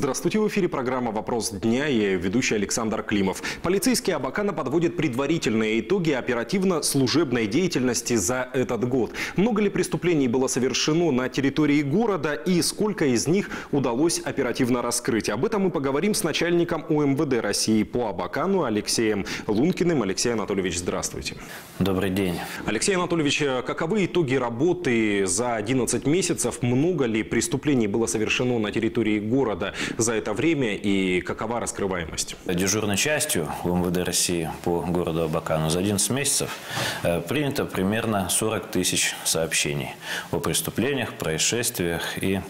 Здравствуйте, в эфире программа «Вопрос дня» и ведущий Александр Климов. Полицейские Абакана подводят предварительные итоги оперативно-служебной деятельности за этот год. Много ли преступлений было совершено на территории города и сколько из них удалось оперативно раскрыть? Об этом мы поговорим с начальником УМВД России по Абакану Алексеем Лункиным. Алексей Анатольевич, здравствуйте. Добрый день. Алексей Анатольевич, каковы итоги работы за 11 месяцев? Много ли преступлений было совершено на территории города? За это время и какова раскрываемость? Дежурной частью в МВД России по городу Абакану за 11 месяцев э, принято примерно 40 тысяч сообщений о преступлениях, происшествиях и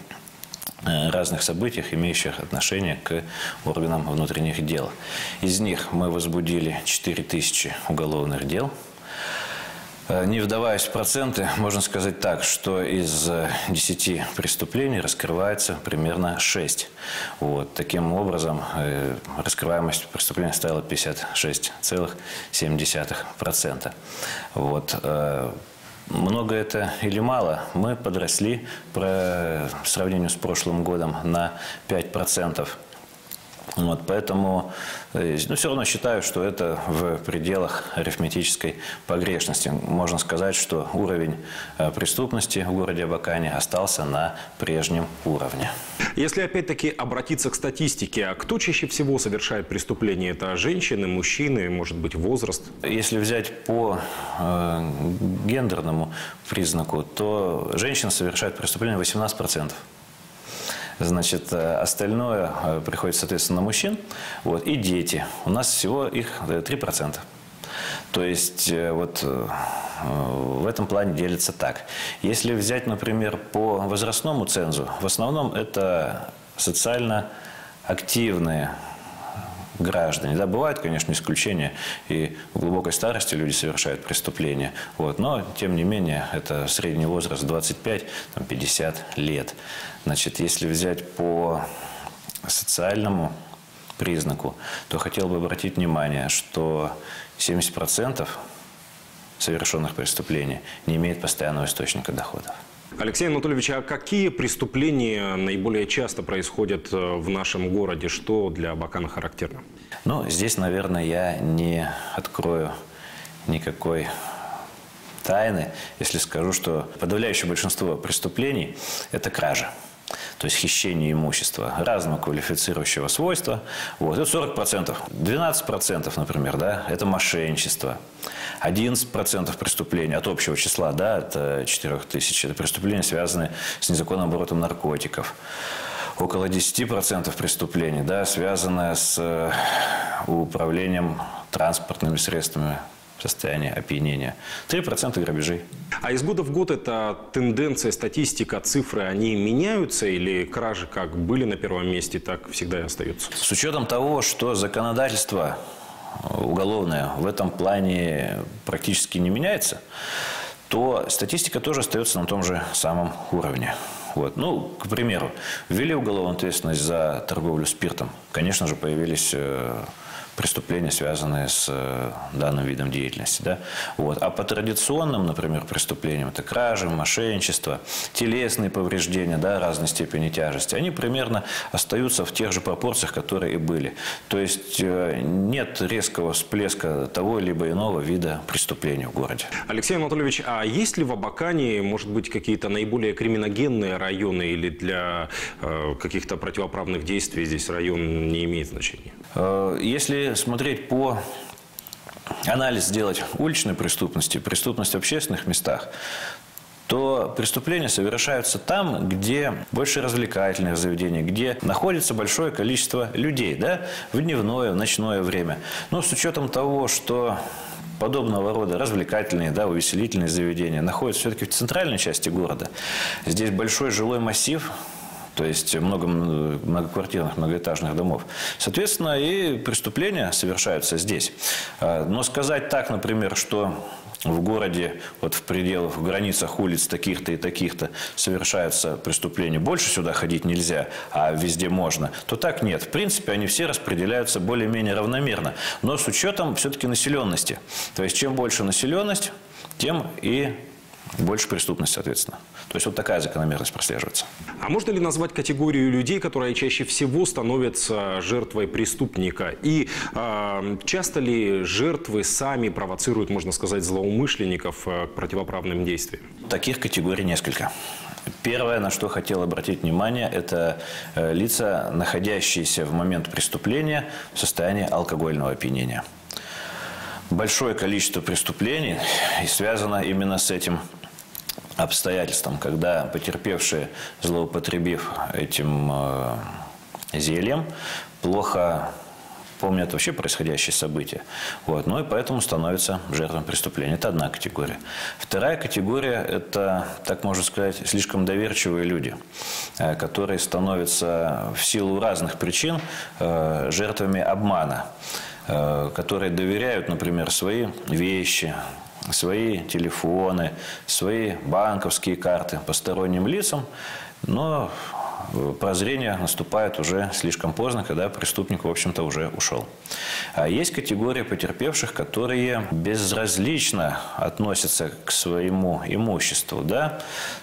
э, разных событиях, имеющих отношение к органам внутренних дел. Из них мы возбудили 4 тысячи уголовных дел – не вдаваясь в проценты, можно сказать так, что из 10 э, преступлений раскрывается примерно 6. Вот. Таким образом, э, раскрываемость преступления стала 56,7%. Вот. Много это или мало? Мы подросли по сравнению с прошлым годом на 5%. Вот, поэтому э, ну, все равно считаю, что это в пределах арифметической погрешности. Можно сказать, что уровень э, преступности в городе Абакане остался на прежнем уровне. Если опять-таки обратиться к статистике, а кто чаще всего совершает преступления? Это женщины, мужчины, может быть, возраст? Если взять по э, гендерному признаку, то женщины совершают преступления 18%. Значит, э, остальное э, приходит, соответственно, на мужчин. Вот, и дети. У нас всего их 3%. Э, То есть вот в этом плане делится так. Если взять, например, по возрастному цензу, в основном это социально активные граждане. Да, бывают, конечно, исключения, и в глубокой старости люди совершают преступления. Вот, но, тем не менее, это средний возраст 25-50 лет. Значит, если взять по социальному признаку, то хотел бы обратить внимание, что 70% совершенных преступлений не имеет постоянного источника доходов. Алексей Анатольевич, а какие преступления наиболее часто происходят э, в нашем городе? Что для Абакана характерно? Ну, здесь, наверное, я не открою никакой тайны, если скажу, что подавляющее большинство преступлений – это кража то есть хищение имущества разного квалифицирующего свойства. Вот, это 40%. 12%, например, да, это мошенничество. 11% преступлений от общего числа, да, это 4 тысяч, это преступления, связанные с незаконным оборотом наркотиков. Около 10% преступлений, да, связанные с э, управлением транспортными средствами состояние опьянения. 3% грабежей. А из года в год эта тенденция, статистика, цифры, они меняются или кражи как были на первом месте, так всегда и остаются? С учетом того, что законодательство уголовное в этом плане практически не меняется, то статистика тоже остается на том же самом уровне. Вот. Ну, к примеру, ввели уголовную ответственность за торговлю спиртом. Конечно же, появились э, преступления, связанные с э, данным видом деятельности. Да? Вот. А по традиционным, например, преступлениям, это кражи, мошенничество, телесные повреждения да, разной степени тяжести, они примерно остаются в тех же пропорциях, которые и были. То есть э, нет резкого всплеска того либо иного вида преступления в городе. Алексей Анатольевич, а есть ли в Абакане, может быть, какие-то наиболее криминогенные районы или для э, каких-то противоправных действий здесь район не имеет значения? Э, если смотреть по анализ сделать уличной преступности, преступность в общественных местах, то преступления совершаются там, где больше развлекательных заведений, где находится большое количество людей, да, в дневное, в ночное время. Но с учетом того, что подобного рода развлекательные, да, увеселительные заведения находятся все-таки в центральной части города. Здесь большой жилой массив, то есть много многоквартирных, многоэтажных домов. Соответственно, и преступления совершаются здесь. А, но сказать так, например, что в городе, вот в пределах, в границах улиц таких-то и таких-то совершаются преступления, больше сюда ходить нельзя, а везде можно, то так нет. В принципе, они все распределяются более-менее равномерно, но с учетом все-таки населенности. То есть, чем больше населенность, тем и больше преступность, соответственно. То есть вот такая закономерность прослеживается. А можно ли назвать категорию людей, которые чаще всего становятся жертвой преступника? И э, часто ли жертвы сами провоцируют, можно сказать, злоумышленников э, к противоправным действиям? Таких категорий несколько. Первое, на что хотел обратить внимание, это э, лица, находящиеся в момент преступления в состоянии алкогольного опьянения. Большое количество преступлений и связано именно с этим обстоятельством, когда потерпевшие, злоупотребив этим э, зельем, плохо помнят вообще происходящие события. Вот. Ну и поэтому становятся жертвами преступления. Это одна категория. Вторая категория – это, так можно сказать, слишком доверчивые люди, э, которые становятся в силу разных причин э, жертвами обмана которые доверяют, например, свои вещи, свои телефоны, свои банковские карты посторонним лицам, но прозрение наступает уже слишком поздно, когда преступник, в общем-то, уже ушел. А есть категория потерпевших, которые безразлично относятся к своему имуществу. Да?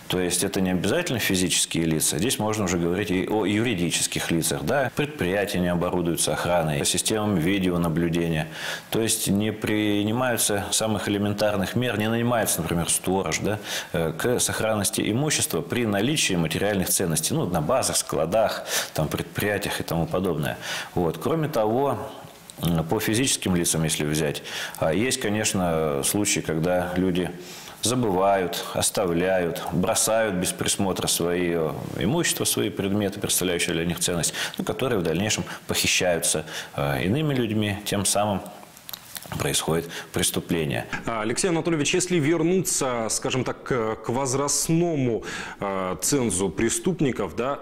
То есть это не обязательно физические лица. Здесь можно уже говорить и о юридических лицах. Да? Предприятия не оборудуются охраной, системами видеонаблюдения. То есть не принимаются самых элементарных мер, не нанимается, например, сторож да, э, к сохранности имущества при наличии материальных ценностей. Ну, на базах, складах, там, предприятиях и тому подобное. Вот. Кроме того, по физическим лицам, если взять, а есть, конечно, случаи, когда люди забывают, оставляют, бросают без присмотра свои э, имущество, свои предметы, представляющие для них ценность, ну, которые в дальнейшем похищаются э, иными людьми, тем самым происходит преступление. А, Алексей Анатольевич, если вернуться, скажем так, к возрастному э, цензу преступников, да,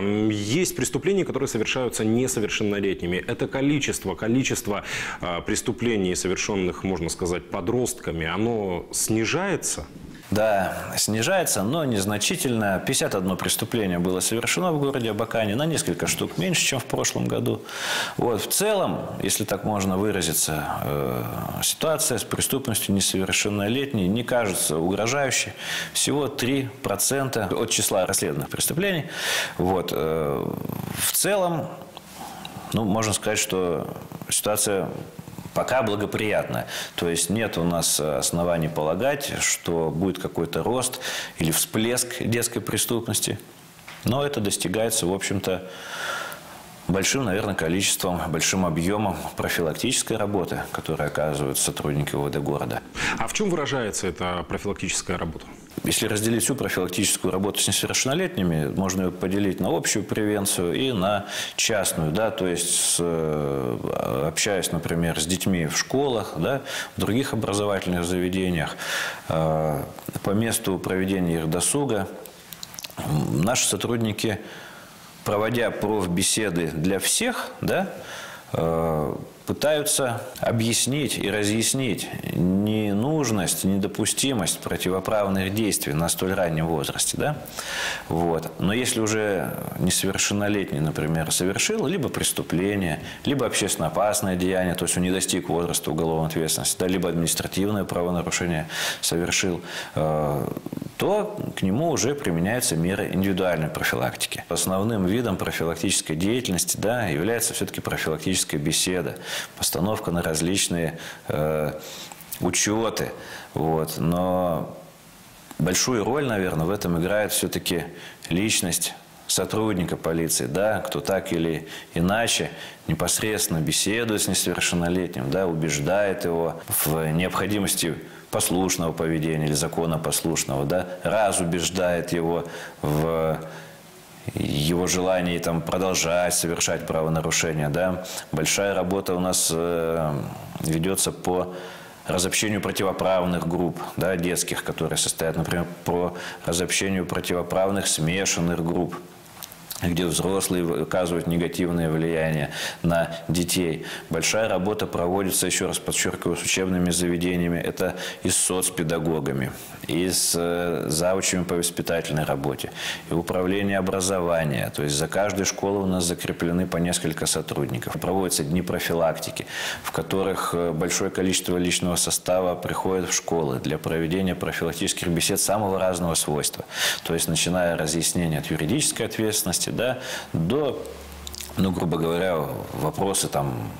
э, есть преступления, которые совершаются несовершеннолетними. Это количество, количество э, преступлений, совершенных, можно сказать, подростками, оно снижается? Да, снижается, но незначительно. 51 преступление было совершено в городе Абакане, на несколько штук меньше, чем в прошлом году. Вот, в целом, если так можно выразиться, э, ситуация с преступностью несовершеннолетней не кажется угрожающей. Всего 3% от числа расследованных преступлений. Вот, э, в целом, ну, можно сказать, что ситуация пока благоприятно. То есть нет у нас оснований полагать, что будет какой-то рост или всплеск детской преступности. Но это достигается, в общем-то, большим, наверное, количеством, большим объемом профилактической работы, которую оказывают сотрудники ОВД города. А в чем выражается эта профилактическая работа? Если разделить всю профилактическую работу с несовершеннолетними, можно ее поделить на общую превенцию и на частную. Да, то есть, э, общаясь, например, с детьми в школах, да, в других образовательных заведениях, э, по месту проведения их досуга, наши сотрудники, проводя профбеседы для всех, да, э, пытаются объяснить и разъяснить ненужность, недопустимость противоправных действий на столь раннем возрасте. Да? Вот. Но если уже несовершеннолетний, например, совершил либо преступление, либо общественно опасное деяние, то есть он не достиг возраста уголовной ответственности, да, либо административное правонарушение совершил, э, то к нему уже применяются меры индивидуальной профилактики. Основным видом профилактической деятельности да, является все-таки профилактическая беседа, постановка на различные э, учеты. Вот. Но большую роль, наверное, в этом играет все-таки личность сотрудника полиции, да, кто так или иначе непосредственно беседует с несовершеннолетним, да, убеждает его в необходимости послушного поведения или законопослушного, да, раз убеждает его в его желании там, продолжать совершать правонарушения. Да. Большая работа у нас э, ведется по разобщению противоправных групп, да, детских, которые состоят, например, по разобщению противоправных смешанных групп. Где взрослые оказывают негативное влияние на детей. Большая работа проводится, еще раз подчеркиваю, с учебными заведениями. Это и с соцпедагогами, и с э, завучами по воспитательной работе, и управление образования. То есть за каждой школой у нас закреплены по несколько сотрудников. Проводятся дни профилактики, в которых э, большое количество личного состава приходит в школы для проведения профилактических бесед самого разного свойства. То есть начиная разъяснения от юридической ответственности, деятельности, да, до, ну, грубо говоря, вопросы там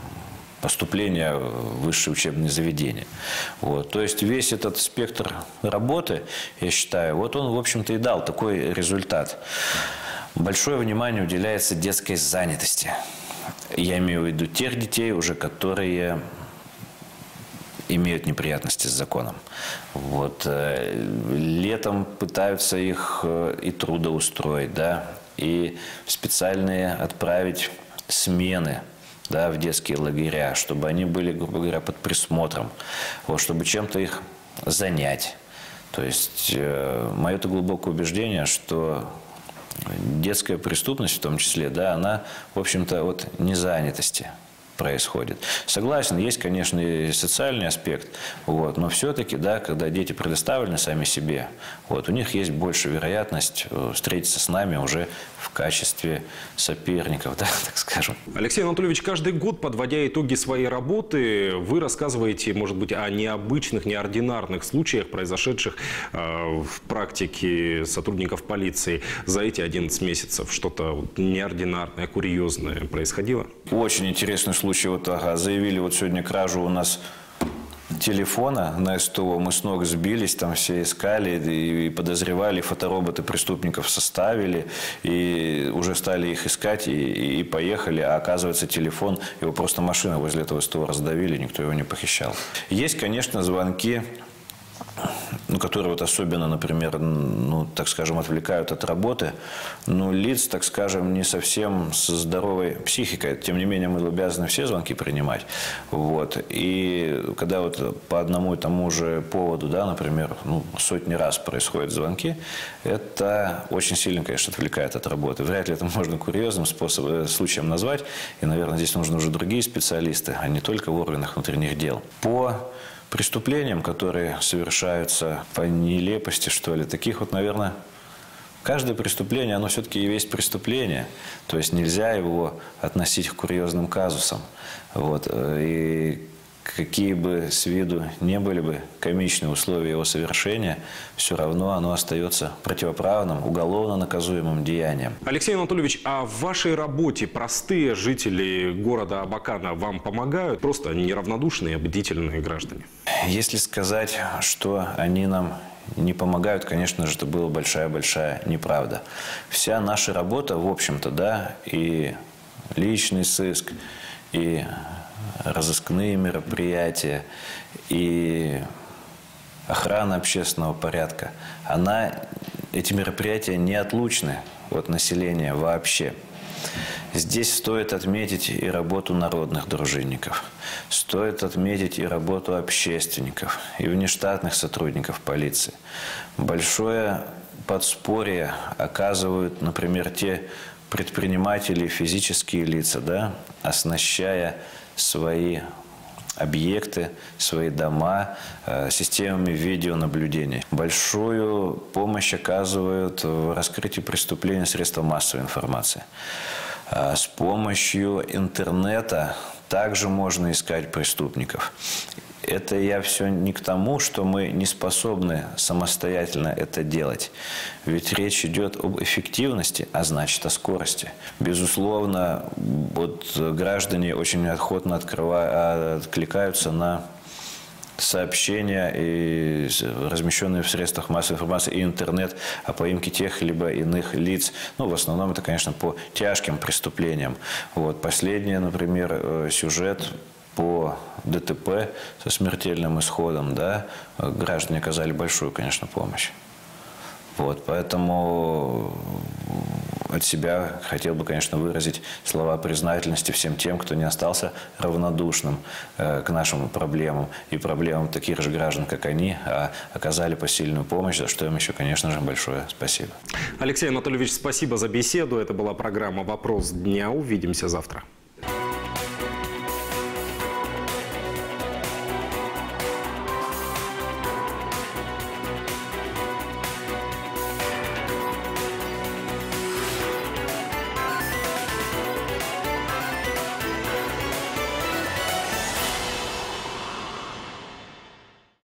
поступления в высшее учебное заведение. Вот. То есть весь этот спектр работы, я считаю, вот он, в общем-то, и дал такой результат. Большое внимание уделяется детской занятости. Я имею в виду тех детей уже, которые имеют неприятности с законом. Вот. Э, летом пытаются их э, и трудоустроить, да, и специальные отправить смены да, в детские лагеря, чтобы они были, грубо говоря, под присмотром, вот, чтобы чем-то их занять. То есть э, мое-то глубокое убеждение, что детская преступность в том числе, да, она, в общем-то, от незанятости происходит. Согласен, есть, конечно, и социальный аспект, вот, но все-таки, да, когда дети предоставлены сами себе, вот, у них есть больше вероятность э, встретиться с нами уже в качестве соперников, да, так скажем. Алексей Анатольевич, каждый год, подводя итоги своей работы, вы рассказываете, может быть, о необычных, неординарных случаях, произошедших э, в практике сотрудников полиции за эти 11 месяцев. Что-то неординарное, курьезное происходило? Очень интересный случай случае вот ага, заявили вот сегодня кражу у нас телефона на СТО. Мы с ног сбились, там все искали и подозревали, фотороботы преступников составили, и уже стали их искать и, и поехали. А оказывается, телефон, его просто машина возле этого СТО раздавили, никто его не похищал. Есть, конечно, звонки ну, которые вот особенно, например, ну, так скажем, отвлекают от работы, ну, лиц, так скажем, не совсем со здоровой психикой. Тем не менее, мы обязаны все звонки принимать. Вот. И когда вот по одному и тому же поводу, да, например, ну, сотни раз происходят звонки, это очень сильно, конечно, отвлекает от работы. Вряд ли это можно курьезным способом, э, случаем назвать. И, наверное, здесь нужны уже другие специалисты, а не только в органах внутренних дел. По преступлениям, которые совершаются по нелепости, что ли. Таких вот, наверное, каждое преступление, оно все-таки и есть преступление. То есть нельзя его относить к курьезным казусам. Вот. И какие бы с виду не были бы комичные условия его совершения, все равно оно остается противоправным, уголовно наказуемым деянием. Алексей Анатольевич, а в вашей работе простые жители города Абакана вам помогают? Просто неравнодушные, бдительные граждане? Если сказать, что они нам не помогают, конечно же, это была большая-большая неправда. Вся наша работа, в общем-то, да, и личный сыск, и разыскные мероприятия и охрана общественного порядка, она, эти мероприятия неотлучны от населения вообще. Здесь стоит отметить и работу народных дружинников, стоит отметить и работу общественников, и внештатных сотрудников полиции. Большое подспорье оказывают, например, те предприниматели, физические лица, да, оснащая свои объекты, свои дома э, системами видеонаблюдения. Большую помощь оказывают в раскрытии преступления средства массовой информации. Э, с помощью интернета также можно искать преступников. Это я все не к тому, что мы не способны самостоятельно это делать. Ведь речь идет об эффективности, а значит о скорости. Безусловно, вот граждане очень охотно откликаются на сообщения, и размещенные в средствах массовой информации и интернет о поимке тех либо иных лиц. Ну, в основном это, конечно, по тяжким преступлениям. Вот. Последний, например, э, сюжет по ДТП со смертельным исходом, да, граждане оказали большую, конечно, помощь. Вот, поэтому от себя хотел бы, конечно, выразить слова признательности всем тем, кто не остался равнодушным э, к нашим проблемам и проблемам таких же граждан, как они, а оказали посильную помощь, за что им еще, конечно же, большое спасибо. Алексей Анатольевич, спасибо за беседу. Это была программа «Вопрос дня». Увидимся завтра.